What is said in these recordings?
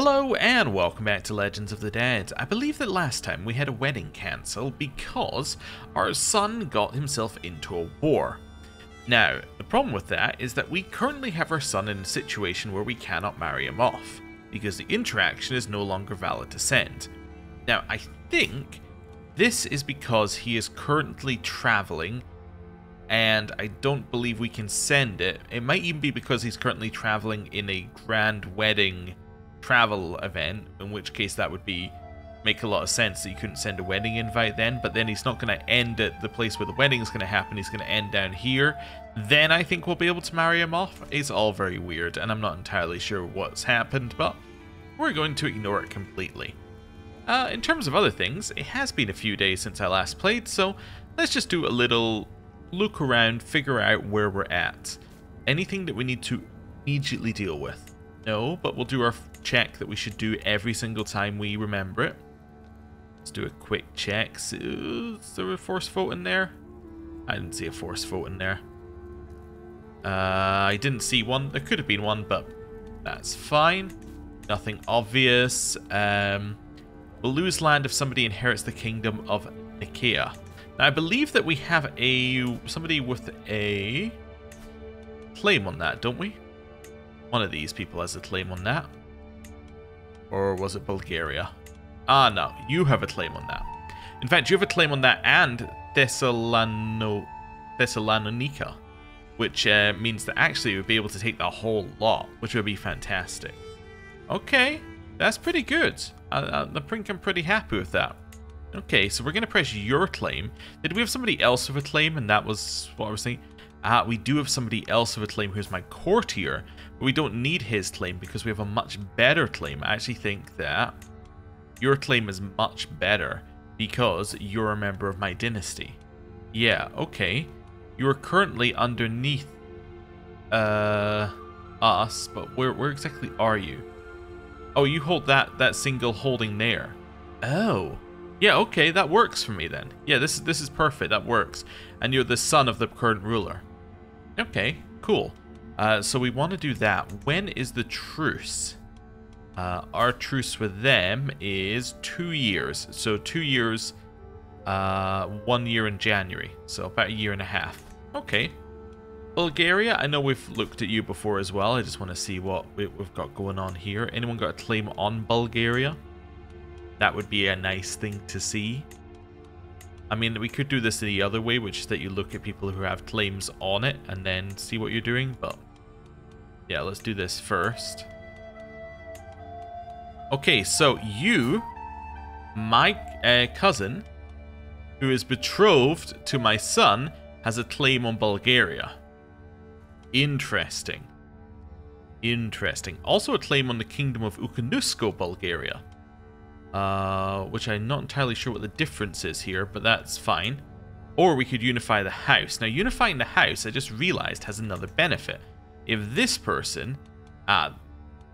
Hello and welcome back to Legends of the Dead. I believe that last time we had a wedding cancel because our son got himself into a war. Now, the problem with that is that we currently have our son in a situation where we cannot marry him off, because the interaction is no longer valid to send. Now, I think this is because he is currently traveling and I don't believe we can send it. It might even be because he's currently traveling in a grand wedding travel event, in which case that would be make a lot of sense that you couldn't send a wedding invite then, but then he's not going to end at the place where the wedding is going to happen, he's going to end down here. Then I think we'll be able to marry him off. It's all very weird, and I'm not entirely sure what's happened, but we're going to ignore it completely. Uh, in terms of other things, it has been a few days since I last played, so let's just do a little look around, figure out where we're at. Anything that we need to immediately deal with? No, but we'll do our check that we should do every single time we remember it. Let's do a quick check. Is there a force vote in there? I didn't see a force vote in there. Uh, I didn't see one. There could have been one, but that's fine. Nothing obvious. Um, we'll lose land if somebody inherits the kingdom of Nicaea. Now, I believe that we have a somebody with a claim on that, don't we? One of these people has a claim on that. Or was it Bulgaria? Ah, no. You have a claim on that. In fact, you have a claim on that and Thessalano Thessalonica, which uh, means that actually we'd be able to take the whole lot, which would be fantastic. Okay, that's pretty good. I, I think I'm pretty happy with that. Okay, so we're going to press your claim. Did we have somebody else with a claim? And that was what I was saying. Ah, we do have somebody else with a claim who's my courtier, we don't need his claim because we have a much better claim. I actually think that your claim is much better because you're a member of my dynasty. Yeah, okay. You're currently underneath uh, us, but where, where exactly are you? Oh, you hold that, that single holding there. Oh. Yeah, okay, that works for me then. Yeah, this this is perfect. That works. And you're the son of the current ruler. Okay, cool. Uh, so we want to do that. When is the truce? Uh, our truce with them is two years. So two years, uh, one year in January. So about a year and a half. Okay. Bulgaria, I know we've looked at you before as well. I just want to see what we've got going on here. Anyone got a claim on Bulgaria? That would be a nice thing to see. I mean, we could do this the other way, which is that you look at people who have claims on it and then see what you're doing, but yeah, let's do this first. Okay, so you, my uh, cousin, who is betrothed to my son, has a claim on Bulgaria. Interesting. Interesting. Also a claim on the Kingdom of Ukanusko, Bulgaria uh, which I'm not entirely sure what the difference is here, but that's fine. Or we could unify the house. Now, unifying the house, I just realized, has another benefit. If this person, uh,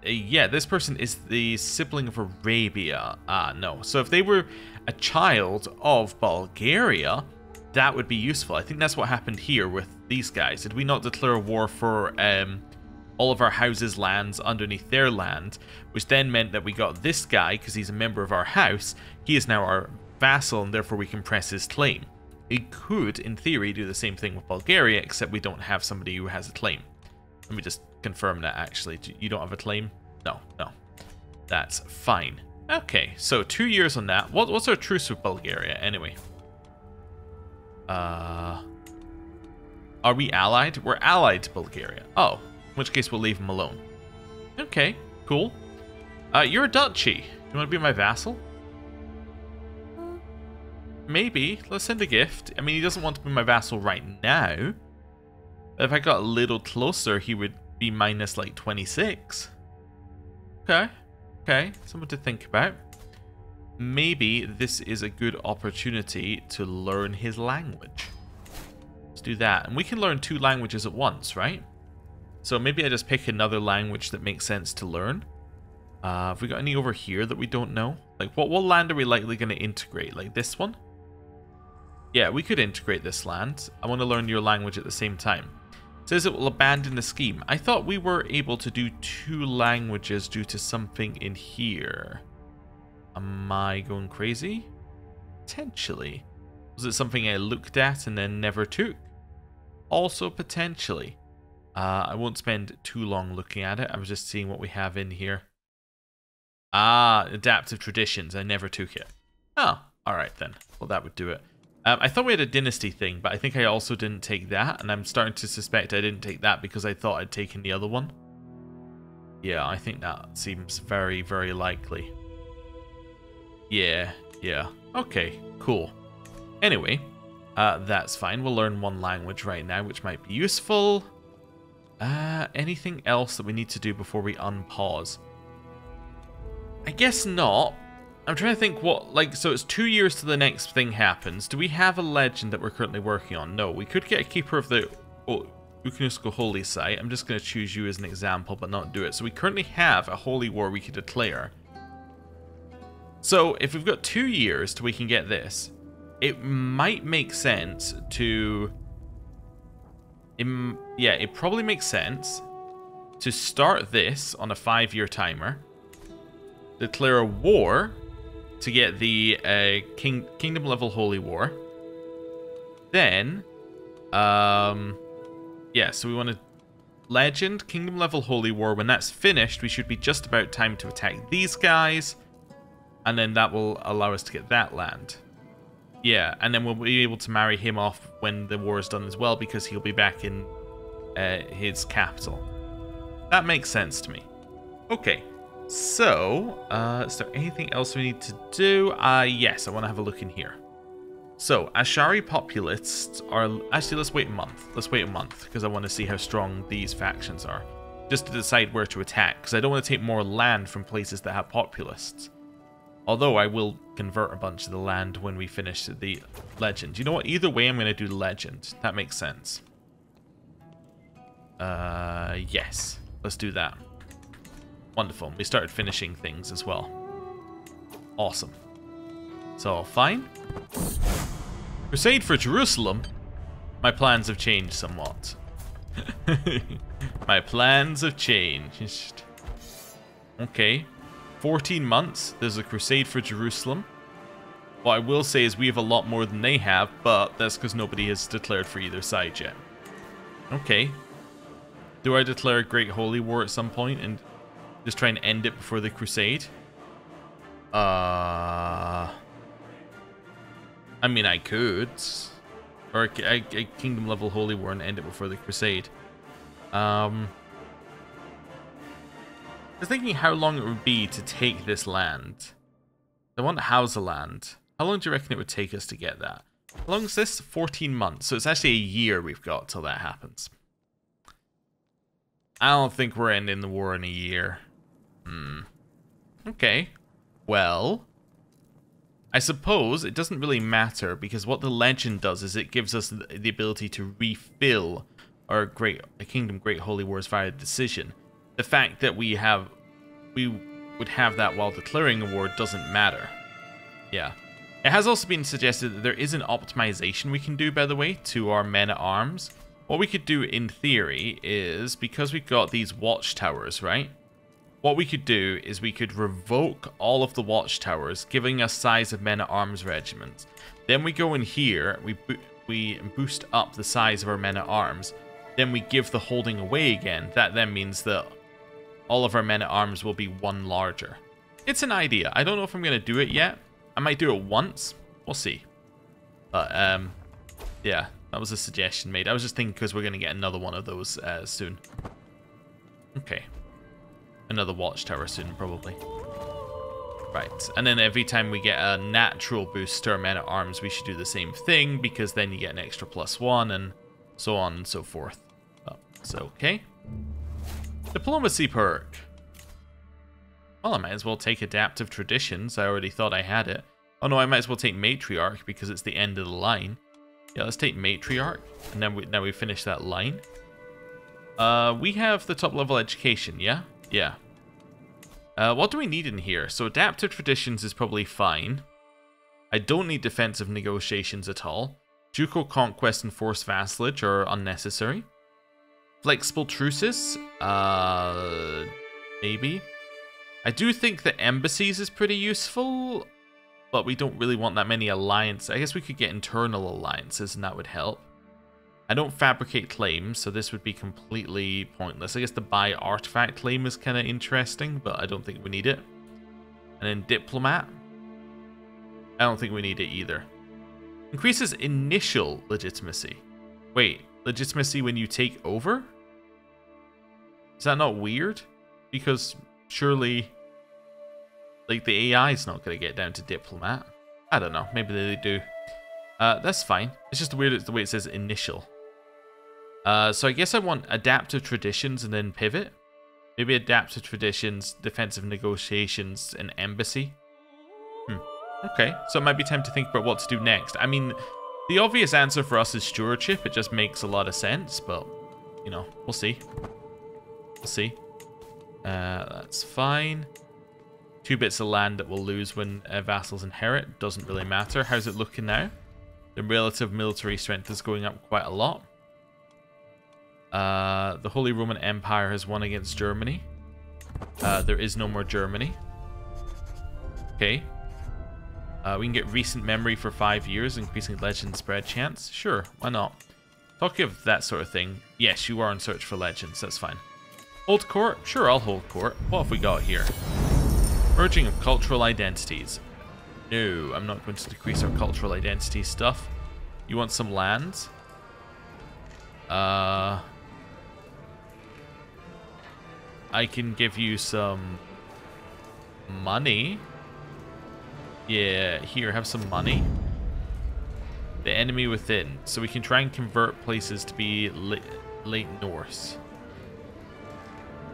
yeah, this person is the sibling of Arabia. Ah, no. So if they were a child of Bulgaria, that would be useful. I think that's what happened here with these guys. Did we not declare war for um, all of our houses' lands underneath their land, which then meant that we got this guy, because he's a member of our house, he is now our vassal, and therefore we can press his claim. It could, in theory, do the same thing with Bulgaria, except we don't have somebody who has a claim. Let me just confirm that, actually. You don't have a claim? No, no. That's fine. Okay, so two years on that. What, what's our truce with Bulgaria, anyway? Uh... Are we allied? We're allied to Bulgaria. Oh, in which case we'll leave him alone. Okay, cool. Uh, you're a duchy. You want to be my vassal? Maybe. Let's send a gift. I mean, he doesn't want to be my vassal right now. If I got a little closer, he would be minus like 26. Okay. Okay. Something to think about. Maybe this is a good opportunity to learn his language. Let's do that. And we can learn two languages at once, right? So maybe I just pick another language that makes sense to learn. Uh, have we got any over here that we don't know? Like, what, what land are we likely going to integrate? Like this one? Yeah, we could integrate this land. I want to learn your language at the same time. Says it will abandon the scheme. I thought we were able to do two languages due to something in here. Am I going crazy? Potentially. Was it something I looked at and then never took? Also potentially. Uh, I won't spend too long looking at it. I was just seeing what we have in here. Ah, adaptive traditions. I never took it. Oh, alright then. Well, that would do it. Um, I thought we had a dynasty thing, but I think I also didn't take that, and I'm starting to suspect I didn't take that because I thought I'd taken the other one. Yeah, I think that seems very, very likely. Yeah, yeah. Okay, cool. Anyway, uh, that's fine. We'll learn one language right now, which might be useful. Uh, anything else that we need to do before we unpause? I guess not, I'm trying to think what, like, so it's two years to the next thing happens. Do we have a legend that we're currently working on? No, we could get a Keeper of the oh, Ukunusko Holy Site. I'm just going to choose you as an example, but not do it. So we currently have a Holy War we could declare. So if we've got two years till we can get this, it might make sense to... It, yeah, it probably makes sense to start this on a five-year timer, declare a war to get the uh, King Kingdom level Holy War. Then, um, yeah, so we want to Legend, Kingdom level Holy War. When that's finished, we should be just about time to attack these guys. And then that will allow us to get that land. Yeah, and then we'll be able to marry him off when the war is done as well, because he'll be back in uh, his capital. That makes sense to me. Okay, so, uh, is there anything else we need to do? Uh, yes, I want to have a look in here. So, Ashari populists are... Actually, let's wait a month. Let's wait a month, because I want to see how strong these factions are. Just to decide where to attack, because I don't want to take more land from places that have populists. Although I will convert a bunch of the land when we finish the legend. You know what? Either way, I'm going to do legend. That makes sense. Uh, yes. Let's do that. Wonderful. We started finishing things as well. Awesome. So, fine. Crusade for Jerusalem? My plans have changed somewhat. My plans have changed. Okay. 14 months, there's a crusade for Jerusalem. What I will say is we have a lot more than they have, but that's because nobody has declared for either side yet. Okay. Do I declare a Great Holy War at some point and just try and end it before the crusade. Uh, I mean, I could. Or a, kingdom level holy war and end it before the crusade. Um, I was thinking how long it would be to take this land. I want Hausa land. How long do you reckon it would take us to get that? How long is this? 14 months. So it's actually a year we've got till that happens. I don't think we're ending the war in a year. Hmm. Okay. Well, I suppose it doesn't really matter because what the legend does is it gives us the ability to refill our great a kingdom great holy wars via decision. The fact that we have we would have that while declaring a war doesn't matter. Yeah. It has also been suggested that there is an optimization we can do, by the way, to our men at arms. What we could do in theory is, because we've got these watchtowers, right? What we could do is we could revoke all of the watchtowers, giving us size of men-at-arms regiments. Then we go in here, we bo we boost up the size of our men-at-arms. Then we give the holding away again. That then means that all of our men-at-arms will be one larger. It's an idea. I don't know if I'm going to do it yet. I might do it once. We'll see. But, um, yeah, that was a suggestion made. I was just thinking because we're going to get another one of those uh, soon. Okay. Another watchtower soon, probably. Right, and then every time we get a natural boost to our men at arms, we should do the same thing, because then you get an extra plus one, and so on and so forth. Oh, so, okay. Diplomacy perk. Well, I might as well take Adaptive Traditions. I already thought I had it. Oh no, I might as well take Matriarch, because it's the end of the line. Yeah, let's take Matriarch, and then we, now we finish that line. Uh, we have the top level education, yeah? Yeah. Uh, what do we need in here? So adaptive traditions is probably fine. I don't need defensive negotiations at all. Ducal conquest and forced vassalage are unnecessary. Flexible truces? Uh, maybe. I do think that embassies is pretty useful, but we don't really want that many alliances. I guess we could get internal alliances and that would help. I don't fabricate claims, so this would be completely pointless. I guess the buy artifact claim is kind of interesting, but I don't think we need it. And then diplomat. I don't think we need it either. Increases initial legitimacy. Wait, legitimacy when you take over? Is that not weird? Because surely, like, the AI is not going to get down to diplomat. I don't know. Maybe they do. Uh, that's fine. It's just weird it's the way it says initial. Uh, so I guess I want adaptive traditions and then pivot. Maybe adaptive traditions, defensive negotiations, and embassy. Hmm. Okay, so it might be time to think about what to do next. I mean, the obvious answer for us is stewardship. It just makes a lot of sense, but, you know, we'll see. We'll see. Uh, that's fine. Two bits of land that we'll lose when uh, vassals inherit. Doesn't really matter. How's it looking now? The relative military strength is going up quite a lot. Uh, the Holy Roman Empire has won against Germany. Uh, there is no more Germany. Okay. Uh, we can get recent memory for five years, increasing legend spread chance. Sure, why not? Talking of that sort of thing, yes, you are in search for legends. That's fine. Hold court? Sure, I'll hold court. What have we got here? Merging of cultural identities. No, I'm not going to decrease our cultural identity stuff. You want some lands? Uh, I can give you some money. Yeah, here, have some money. The enemy within. So we can try and convert places to be late, late Norse.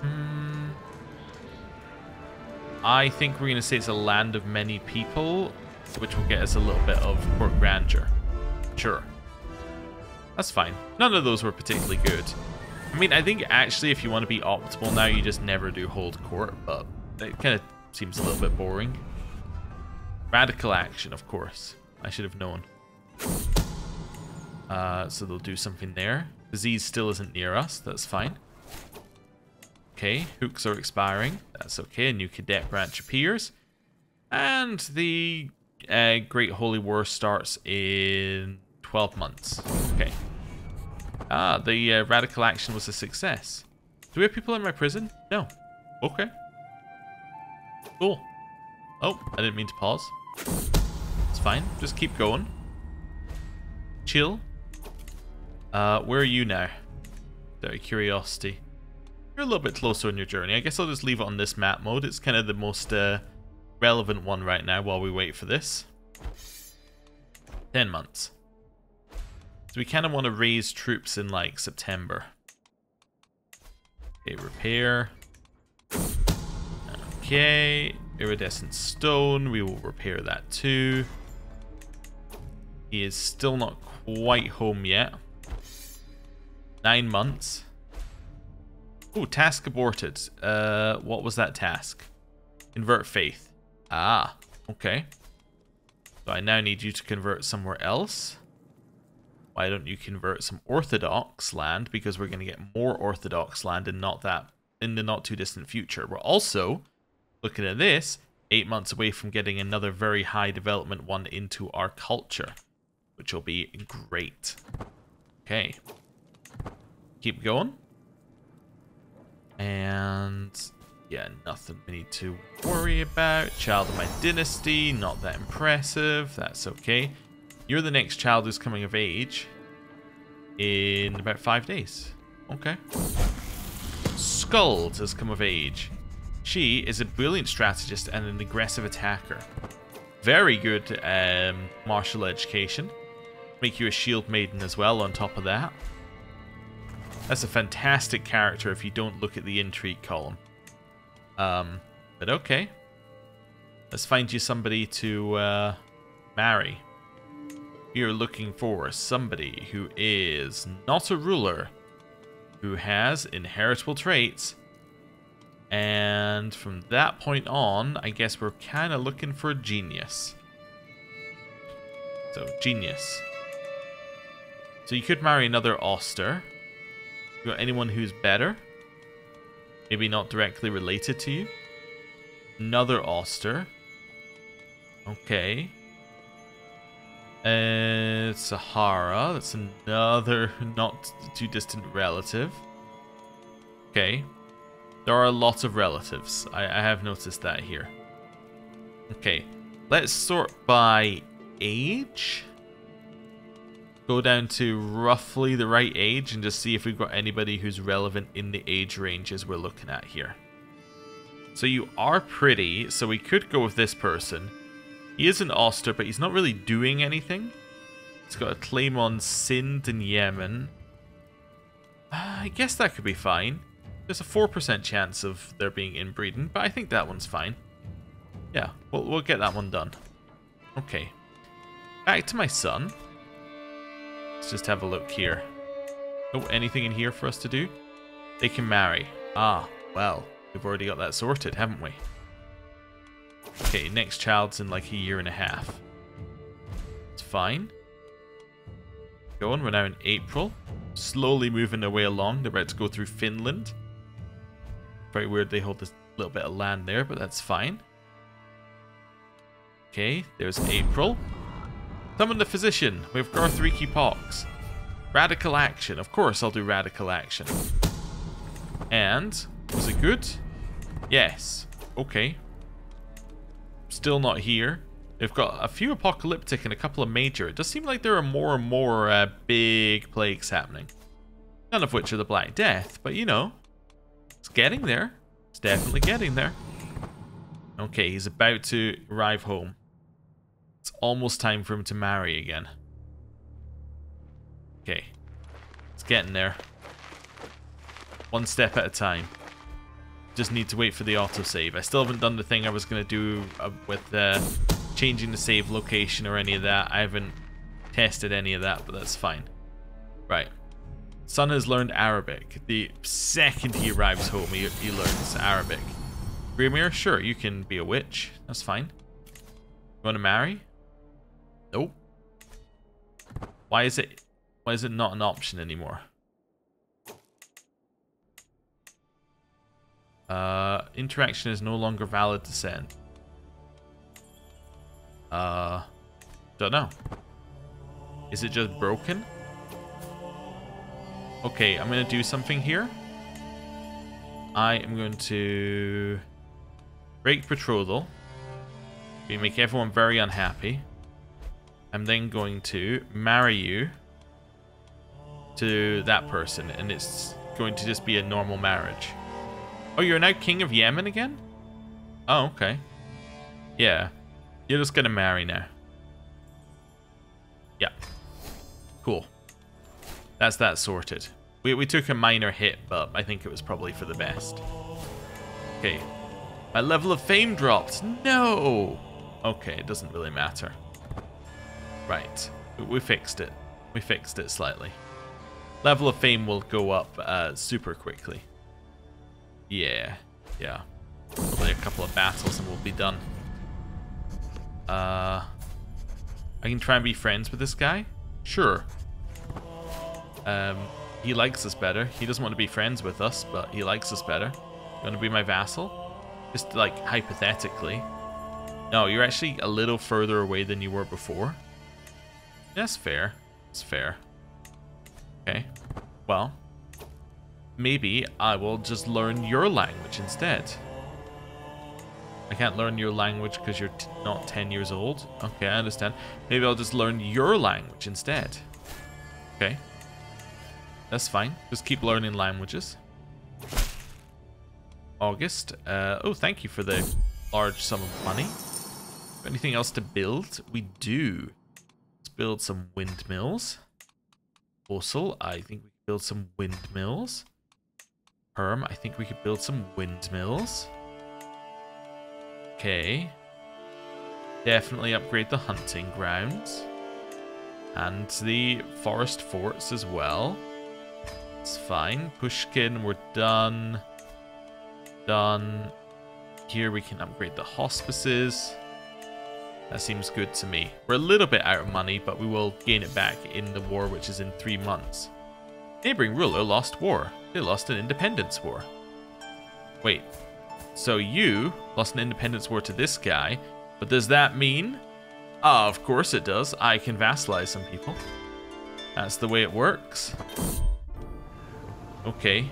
Hmm. I think we're going to say it's a land of many people, which will get us a little bit of court grandeur. Sure. That's fine. None of those were particularly good. I mean, I think actually if you want to be optimal now, you just never do hold court, but it kind of seems a little bit boring. Radical action, of course. I should have known. Uh, so they'll do something there. Disease still isn't near us. That's fine. Okay, hooks are expiring. That's okay. A new cadet branch appears. And the uh, Great Holy War starts in 12 months. Okay. Ah, the uh, radical action was a success. Do we have people in my prison? No. Okay. Cool. Oh, I didn't mean to pause. It's fine. Just keep going. Chill. Uh, where are you now? Out of curiosity. You're a little bit closer on your journey. I guess I'll just leave it on this map mode. It's kind of the most uh, relevant one right now while we wait for this. 10 months. So we kind of want to raise troops in like September. Okay, repair. Okay, iridescent stone. We will repair that too. He is still not quite home yet. Nine months. Oh, task aborted. Uh, what was that task? Convert faith. Ah, okay. So I now need you to convert somewhere else. Why don't you convert some Orthodox land? Because we're going to get more Orthodox land in not that in the not too distant future. We're also looking at this eight months away from getting another very high development one into our culture, which will be great. Okay. Keep going. And yeah, nothing we need to worry about. Child of my dynasty, not that impressive. That's okay. You're the next child who's coming of age in about five days. Okay. Skuld has come of age. She is a brilliant strategist and an aggressive attacker. Very good um, martial education. Make you a shield maiden as well on top of that. That's a fantastic character if you don't look at the intrigue column. Um, but okay. Let's find you somebody to uh, marry. You're looking for somebody who is not a ruler, who has inheritable traits, and from that point on, I guess we're kind of looking for a genius. So, genius. So you could marry another Oster. You got anyone who's better? Maybe not directly related to you? Another Oster. Okay. Uh, Sahara. That's another not too distant relative. Okay. There are a lot of relatives. I, I have noticed that here. Okay. Let's sort by age. Go down to roughly the right age and just see if we've got anybody who's relevant in the age ranges we're looking at here. So you are pretty, so we could go with this person. He is an Oster, but he's not really doing anything. He's got a claim on Sind and Yemen. Uh, I guess that could be fine. There's a 4% chance of there being inbreeding, but I think that one's fine. Yeah, we'll, we'll get that one done. Okay. Back to my son. Let's just have a look here. Oh, anything in here for us to do? They can marry. Ah, well, we've already got that sorted, haven't we? Okay, next child's in like a year and a half. It's fine. Going, we're now in April. Slowly moving their way along. They're about to go through Finland. Very weird they hold this little bit of land there, but that's fine. Okay, there's April. Summon the physician with Garthriki Pox. Radical action. Of course I'll do radical action. And, was it good? Yes. Okay, still not here. They've got a few apocalyptic and a couple of major. It does seem like there are more and more uh, big plagues happening. None of which are the Black Death, but you know, it's getting there. It's definitely getting there. Okay, he's about to arrive home. It's almost time for him to marry again. Okay, it's getting there. One step at a time just need to wait for the autosave. I still haven't done the thing I was going to do uh, with uh, changing the save location or any of that. I haven't tested any of that, but that's fine. Right. Son has learned Arabic. The second he arrives home, he, he learns Arabic. Grimir, sure, you can be a witch. That's fine. You want to marry? Nope. Why is it? Why is it not an option anymore? Uh, interaction is no longer valid to send. Uh, don't know. Is it just broken? Okay, I'm going to do something here. I am going to break betrothal. We make everyone very unhappy. I'm then going to marry you to that person, and it's going to just be a normal marriage. Oh, you're now king of Yemen again? Oh, okay. Yeah. You're just gonna marry now. Yeah. Cool. That's that sorted. We, we took a minor hit, but I think it was probably for the best. Okay. My level of fame dropped. No! Okay, it doesn't really matter. Right. We fixed it. We fixed it slightly. Level of fame will go up uh, super quickly. Yeah, yeah. Probably a couple of battles and we'll be done. Uh, I can try and be friends with this guy? Sure. Um, he likes us better. He doesn't want to be friends with us, but he likes us better. You want to be my vassal? Just like hypothetically. No, you're actually a little further away than you were before. That's fair. It's fair. Okay. Well, maybe I will just learn your language instead. I can't learn your language because you're not 10 years old. Okay, I understand. Maybe I'll just learn your language instead. Okay. That's fine. Just keep learning languages. August. Uh, oh, thank you for the large sum of money. Anything else to build? We do. Let's build some windmills. Also, I think we can build some windmills. Perm, I think we could build some windmills. Okay. Definitely upgrade the hunting grounds. And the forest forts as well. It's fine. Pushkin, we're done. Done. Here we can upgrade the hospices. That seems good to me. We're a little bit out of money, but we will gain it back in the war, which is in three months. Neighboring ruler lost war. They lost an independence war. Wait, so you lost an independence war to this guy, but does that mean? Ah, of course it does. I can vassalize some people. That's the way it works. Okay.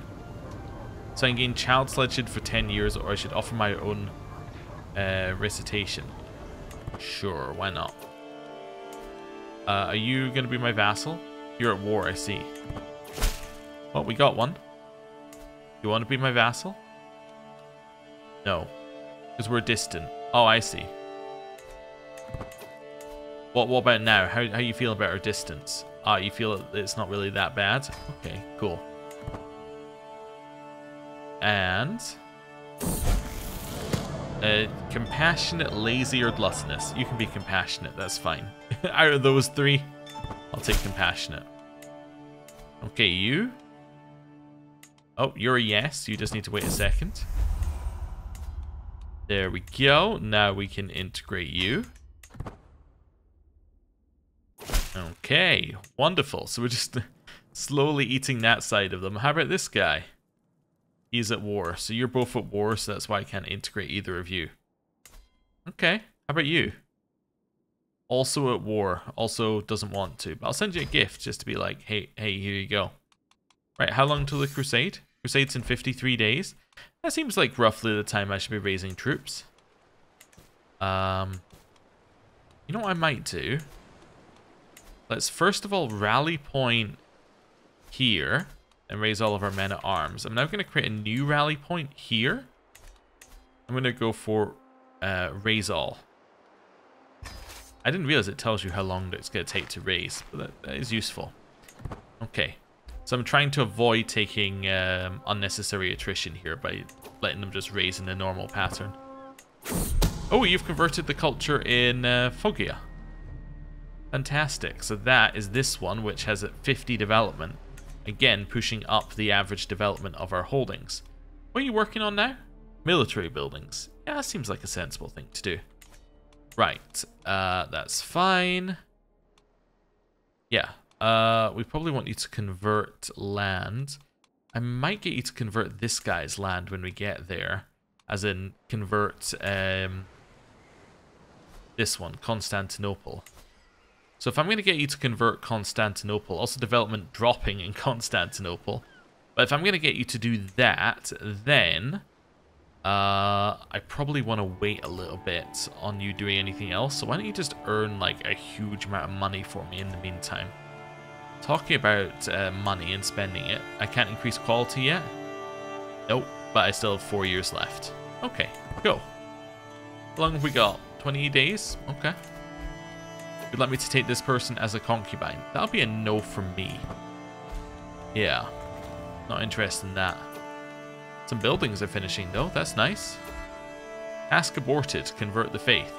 So I can gain child sledged for 10 years, or I should offer my own uh, recitation. Sure, why not? Uh, are you going to be my vassal? You're at war, I see. Well, we got one. You want to be my vassal? No. Because we're distant. Oh, I see. What, what about now? How, how you feel about our distance? Ah, you feel it's not really that bad? Okay, cool. And... Uh, compassionate, lazy, or gluttonous. You can be compassionate, that's fine. Out of those three, I'll take compassionate. Okay, you? Oh, you're a yes. You just need to wait a second. There we go. Now we can integrate you. Okay, wonderful. So we're just slowly eating that side of them. How about this guy? He's at war. So you're both at war, so that's why I can't integrate either of you. Okay, how about you? Also at war, also doesn't want to. But I'll send you a gift just to be like, hey, hey, here you go. Right, how long till the crusade? Crusade's in 53 days. That seems like roughly the time I should be raising troops. Um, you know what I might do? Let's first of all rally point here and raise all of our men at arms. I'm now going to create a new rally point here. I'm going to go for uh, raise all. I didn't realize it tells you how long it's going to take to raise, but that, that is useful. Okay, so I'm trying to avoid taking um, unnecessary attrition here by letting them just raise in the normal pattern. Oh, you've converted the culture in uh, Foggia. Fantastic. So that is this one, which has a 50 development. Again, pushing up the average development of our holdings. What are you working on now? Military buildings. Yeah, that seems like a sensible thing to do. Right. Uh, that's fine. Yeah, uh, we probably want you to convert land. I might get you to convert this guy's land when we get there. As in, convert um, this one, Constantinople. So if I'm going to get you to convert Constantinople, also development dropping in Constantinople, but if I'm going to get you to do that, then uh, I probably want to wait a little bit on you doing anything else. So why don't you just earn like a huge amount of money for me in the meantime? Talking about uh, money and spending it, I can't increase quality yet. Nope, but I still have four years left. Okay, go. How long have we got? 20 days? Okay. You'd like me to take this person as a concubine. That'll be a no from me. Yeah. Not interested in that. Some buildings are finishing though, that's nice. Task aborted, convert the faith.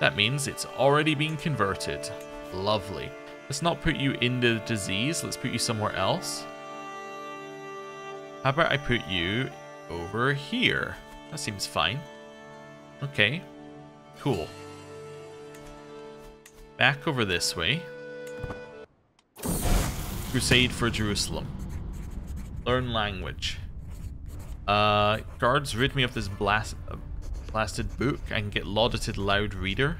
That means it's already been converted. Lovely. Let's not put you in the disease. Let's put you somewhere else. How about I put you over here? That seems fine. Okay. Cool. Back over this way. Crusade for Jerusalem. Learn language. Uh, guards, rid me of this blast, uh, blasted book. I can get laudated loud reader.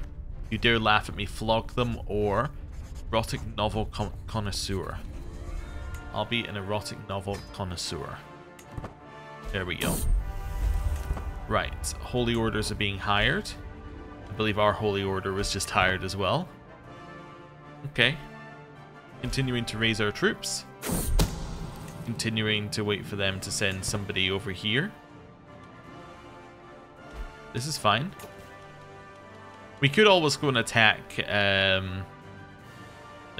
You dare laugh at me, flog them, or Erotic novel con connoisseur. I'll be an erotic novel connoisseur. There we go. Right, holy orders are being hired. I believe our holy order was just hired as well. Okay. Continuing to raise our troops. Continuing to wait for them to send somebody over here. This is fine. We could always go and attack um,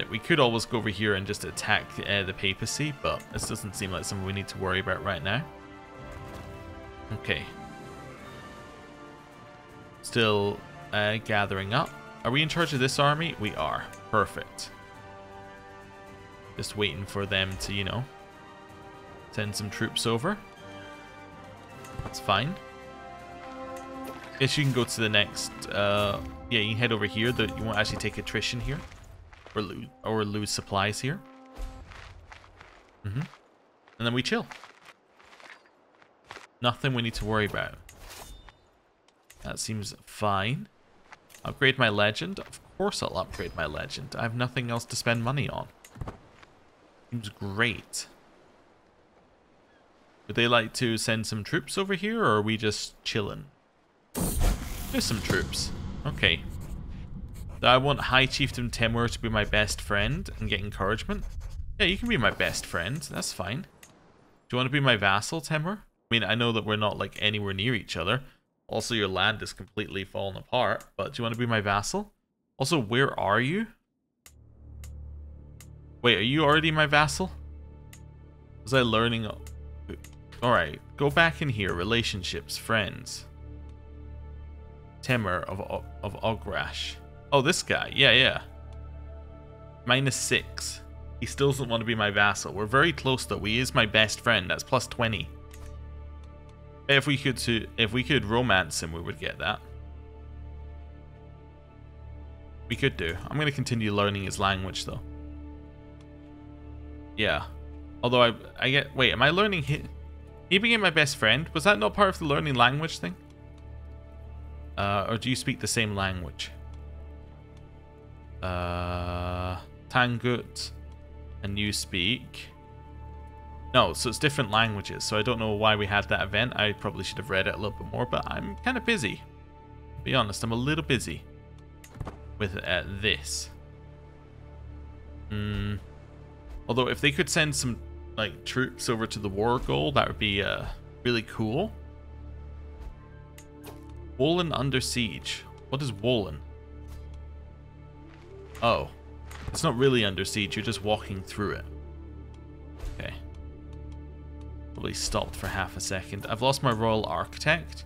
we could always go over here and just attack uh, the papacy, but this doesn't seem like something we need to worry about right now. Okay. Still uh, gathering up. Are we in charge of this army? We are. Perfect. Just waiting for them to, you know, send some troops over. That's fine. Guess you can go to the next, uh, yeah, you can head over here. The, you won't actually take attrition here or lose, or lose supplies here. Mm-hmm. And then we chill. Nothing we need to worry about. That seems fine. Upgrade my legend? Of course I'll upgrade my legend. I have nothing else to spend money on. Seems great. Would they like to send some troops over here, or are we just chilling? There's some troops. Okay. Do I want High Chieftain Temur to be my best friend and get encouragement? Yeah, you can be my best friend. That's fine. Do you want to be my vassal, Temur? I mean, I know that we're not, like, anywhere near each other. Also, your land is completely fallen apart, but do you want to be my vassal? Also, where are you? Wait, are you already my vassal? Was I learning... Alright, go back in here. Relationships, friends. Temur of, of Ogrash. Oh, this guy. Yeah, yeah. Minus six. He still doesn't want to be my vassal. We're very close though. He is my best friend. That's plus 20. If we could if we could romance him, we would get that. We could do. I'm going to continue learning his language though. Yeah. Although I I get wait, am I learning he, he became my best friend? Was that not part of the learning language thing? Uh, or do you speak the same language? Uh, Tangut and you speak no, so it's different languages, so I don't know why we had that event. I probably should have read it a little bit more, but I'm kind of busy. Be honest, I'm a little busy with uh, this. Hmm. Although, if they could send some like troops over to the war goal, that would be uh, really cool. Wolin under siege. What is Wolin? Oh. It's not really under siege, you're just walking through it. Okay. Probably stopped for half a second. I've lost my Royal Architect.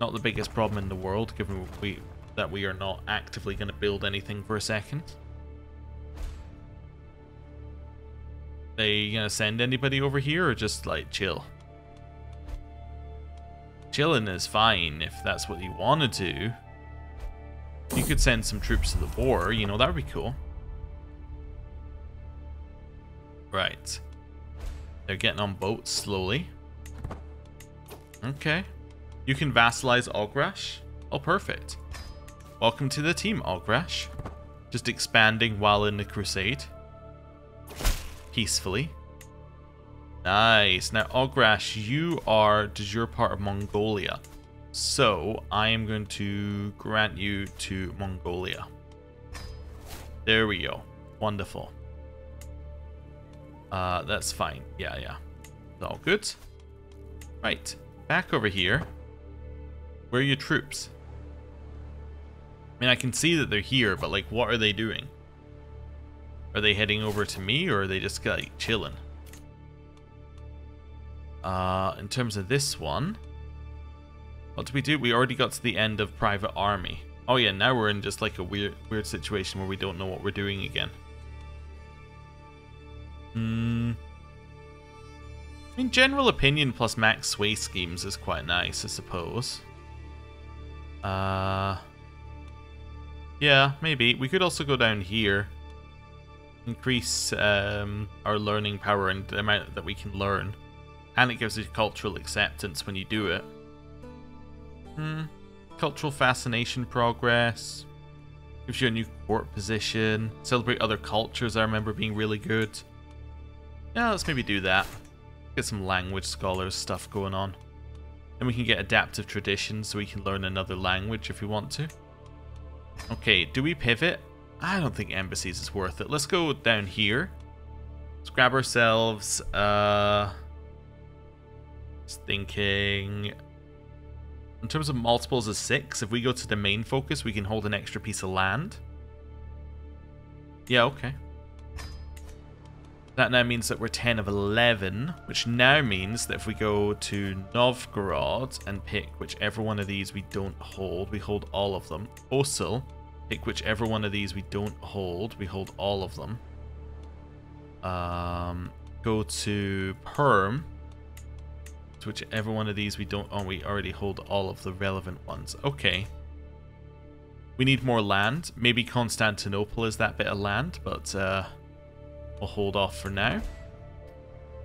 Not the biggest problem in the world, given we that we are not actively going to build anything for a second. They gonna send anybody over here or just like chill? Chilling is fine if that's what you want to do. You could send some troops to the war, you know, that would be cool. Right. They're getting on boats slowly. Okay. You can vassalize Ogrash. Oh, perfect. Welcome to the team, Ogrash. Just expanding while in the crusade. Peacefully. Nice. Now, Ogrash, you are de jure part of Mongolia. So, I am going to grant you to Mongolia. There we go. Wonderful. Uh, that's fine. Yeah, yeah. It's all good. Right. Back over here. Where are your troops? I mean, I can see that they're here, but, like, what are they doing? Are they heading over to me, or are they just, like, chilling? Uh, in terms of this one... What do we do? We already got to the end of Private Army. Oh yeah, now we're in just, like, a weird, weird situation where we don't know what we're doing again. Hmm. I mean, general opinion plus max sway schemes is quite nice, I suppose. Uh. Yeah, maybe. We could also go down here. Increase um, our learning power and the amount that we can learn. And it gives you cultural acceptance when you do it. Hmm. Cultural fascination progress. Gives you a new court position. Celebrate other cultures, I remember being really good. Yeah, let's maybe do that. Get some language scholars stuff going on. And we can get adaptive traditions so we can learn another language if we want to. Okay, do we pivot? I don't think embassies is worth it. Let's go down here. Let's grab ourselves, uh... Just thinking... In terms of multiples of 6, if we go to the main focus, we can hold an extra piece of land. Yeah, okay. That now means that we're 10 of 11, which now means that if we go to Novgorod and pick whichever one of these we don't hold, we hold all of them. Osil, pick whichever one of these we don't hold, we hold all of them. Um, go to Perm, to whichever one of these we don't, oh, we already hold all of the relevant ones. Okay. We need more land. Maybe Constantinople is that bit of land, but uh, We'll hold off for now.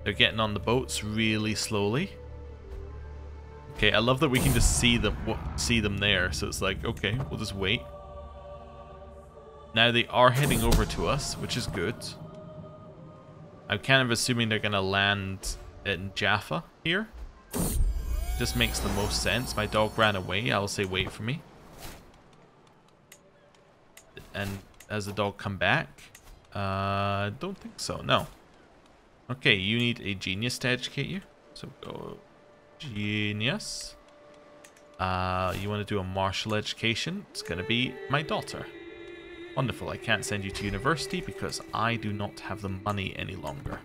They're getting on the boats really slowly. Okay, I love that we can just see them see them there. So it's like, okay, we'll just wait. Now they are heading over to us, which is good. I'm kind of assuming they're going to land in Jaffa here. Just makes the most sense. My dog ran away. I will say wait for me. And has the dog come back? Uh, don't think so. No. Okay, you need a genius to educate you. So go genius. Uh, you want to do a martial education? It's going to be my daughter. Wonderful, I can't send you to university because I do not have the money any longer.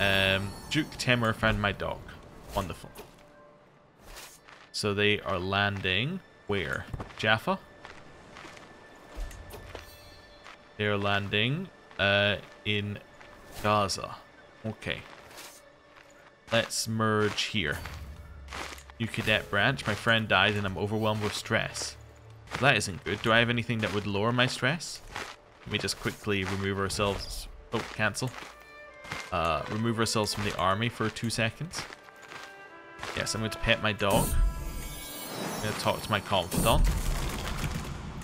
Um, Duke Temur found my dog. Wonderful. So they are landing where? Jaffa? They are landing uh, in Gaza. Okay. Let's merge here. New cadet branch. My friend died and I'm overwhelmed with stress. That isn't good. Do I have anything that would lower my stress? Let me just quickly remove ourselves. Oh, cancel. Uh, remove ourselves from the army for two seconds. Yes, I'm going to pet my dog. I'm going to talk to my confidant.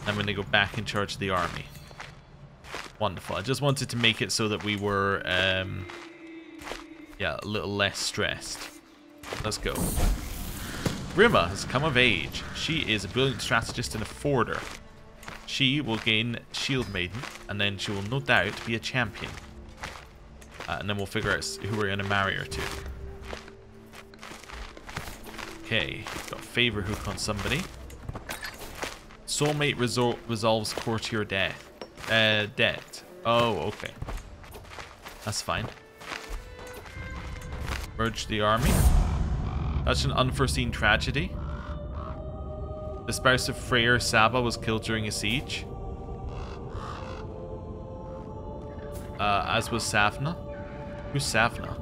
I'm going to go back in charge of the army. Wonderful. I just wanted to make it so that we were, um, yeah, a little less stressed. Let's go. Rima has come of age. She is a brilliant strategist and a forder. She will gain Shield Maiden, and then she will no doubt be a champion. Uh, and then we'll figure out who we're going to marry her to. Okay, got favor hook on somebody. Soulmate resol resolves courtier death. Uh, debt. Oh, okay. That's fine. Merge the army. That's an unforeseen tragedy. The spouse of Freyr Saba was killed during a siege. Uh, as was Savna. Who's Savna?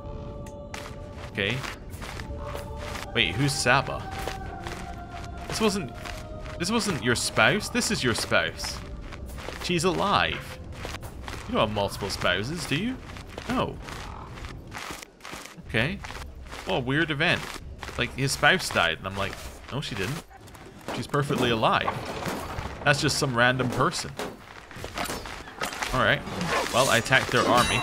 Okay. Wait, who's Saba? This wasn't... This wasn't your spouse? This is your spouse. She's alive. You don't have multiple spouses, do you? No. Okay. What a weird event. Like, his spouse died, and I'm like, no, she didn't. She's perfectly alive. That's just some random person. Alright. Well, I attacked their army.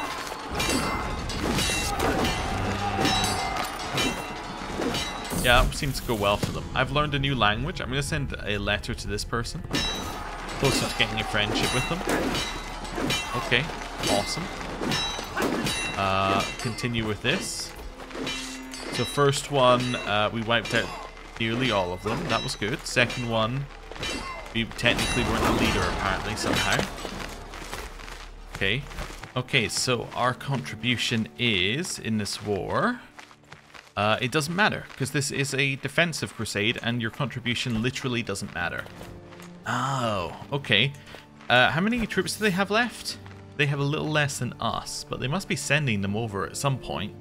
Yeah, that seems to go well for them. I've learned a new language. I'm going to send a letter to this person. Closer to getting a friendship with them. Okay, awesome. Uh, continue with this. So first one, uh, we wiped out nearly all of them. That was good. Second one, we technically weren't the leader apparently somehow. Okay. Okay, so our contribution is, in this war, uh, it doesn't matter, because this is a defensive crusade, and your contribution literally doesn't matter. Oh, okay. Uh, how many troops do they have left? They have a little less than us, but they must be sending them over at some point.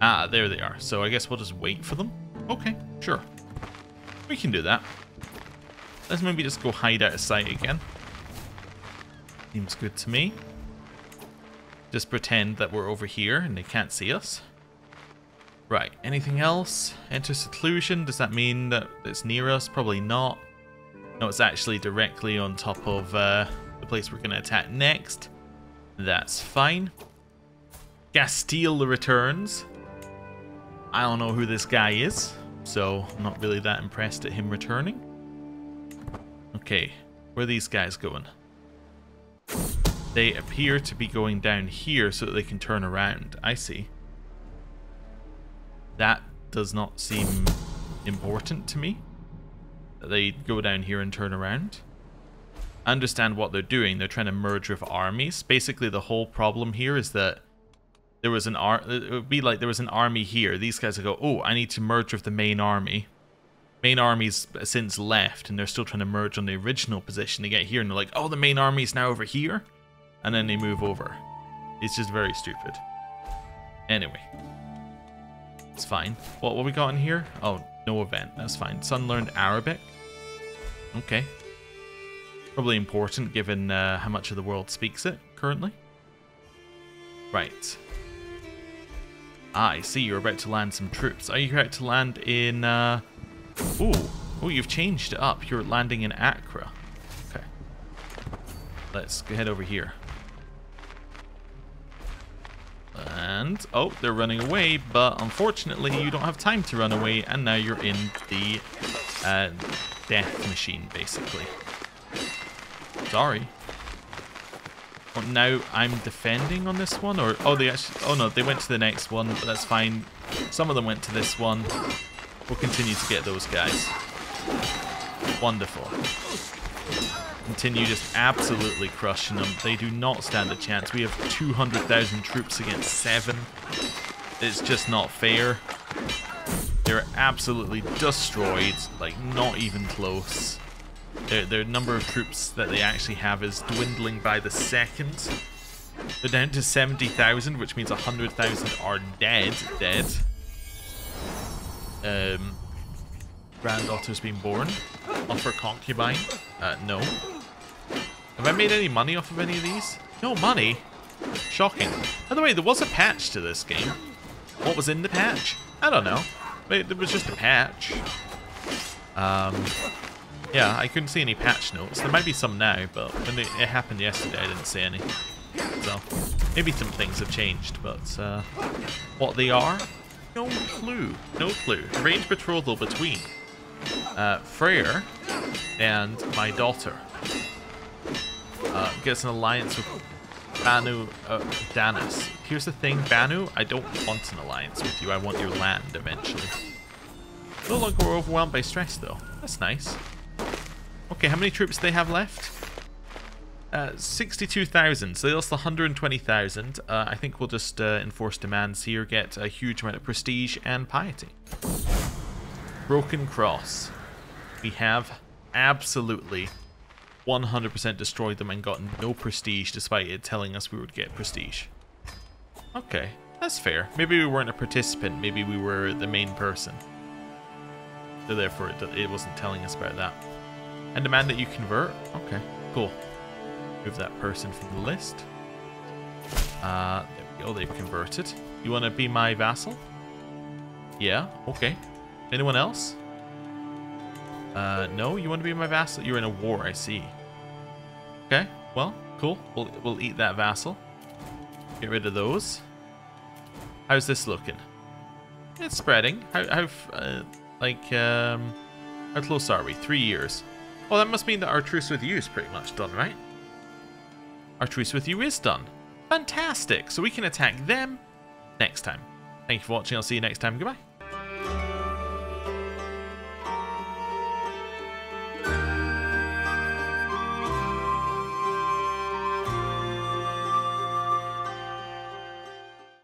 Ah, there they are. So I guess we'll just wait for them. Okay, sure. We can do that. Let's maybe just go hide out of sight again. Seems good to me. Just pretend that we're over here and they can't see us. Right, anything else? Enter seclusion, does that mean that it's near us? Probably not. No, it's actually directly on top of uh, the place we're going to attack next. That's fine. Castile returns. I don't know who this guy is, so I'm not really that impressed at him returning. Okay, where are these guys going? They appear to be going down here so that they can turn around. I see. That does not seem important to me. They go down here and turn around. I understand what they're doing. They're trying to merge with armies. Basically, the whole problem here is that there was an ar it would be like there was an army here. These guys would go, oh, I need to merge with the main army. Main army's since left, and they're still trying to merge on the original position to get here, and they're like, oh, the main army's now over here, and then they move over. It's just very stupid. Anyway. It's fine. What, what we got in here? Oh, no event. That's fine. Son learned Arabic. Okay. Probably important given uh, how much of the world speaks it currently. Right. Ah, I see you're about to land some troops. Are you about to land in... Uh... Ooh. Oh, you've changed it up. You're landing in Acre. Okay. Let's go head over here. And, oh, they're running away, but unfortunately you don't have time to run away, and now you're in the uh, death machine, basically. Sorry. Oh, now I'm defending on this one, or, oh, they actually, oh no, they went to the next one, but that's fine. Some of them went to this one. We'll continue to get those guys. Wonderful continue just absolutely crushing them. They do not stand a chance. We have 200,000 troops against 7. It's just not fair. They're absolutely destroyed, like not even close. Their, their number of troops that they actually have is dwindling by the second. They're down to 70,000, which means 100,000 are dead, dead. Um, granddaughter's been born. Offer concubine? Uh, no. Have I made any money off of any of these? No money? Shocking. By the way, there was a patch to this game. What was in the patch? I don't know. There was just a patch. Um, yeah, I couldn't see any patch notes. There might be some now, but when they, it happened yesterday, I didn't see any. So, maybe some things have changed, but uh, what they are? No clue. No clue. Range betrothal between uh, Freyr and my daughter uh, gets an alliance with Banu uh, Danis. Here's the thing, Banu, I don't want an alliance with you. I want your land eventually. No longer overwhelmed by stress, though. That's nice. Okay, how many troops do they have left? Uh, 62,000, so they lost 120,000. Uh, I think we'll just uh, enforce demands here, get a huge amount of prestige and piety. Broken Cross. We have absolutely 100% destroyed them and gotten no prestige despite it telling us we would get prestige. Okay, that's fair. Maybe we weren't a participant, maybe we were the main person. So therefore it, it wasn't telling us about that. And demand that you convert? Okay, cool. Move that person from the list. Uh, there we go, they've converted. You want to be my vassal? Yeah, okay. Anyone else? Uh, no, you want to be my vassal? You're in a war, I see. Okay, well, cool. We'll, we'll eat that vassal. Get rid of those. How's this looking? It's spreading. How, how uh, like, um, how close are we? Three years. Well, that must mean that our truce with you is pretty much done, right? Our truce with you is done. Fantastic. So we can attack them next time. Thank you for watching. I'll see you next time. Goodbye.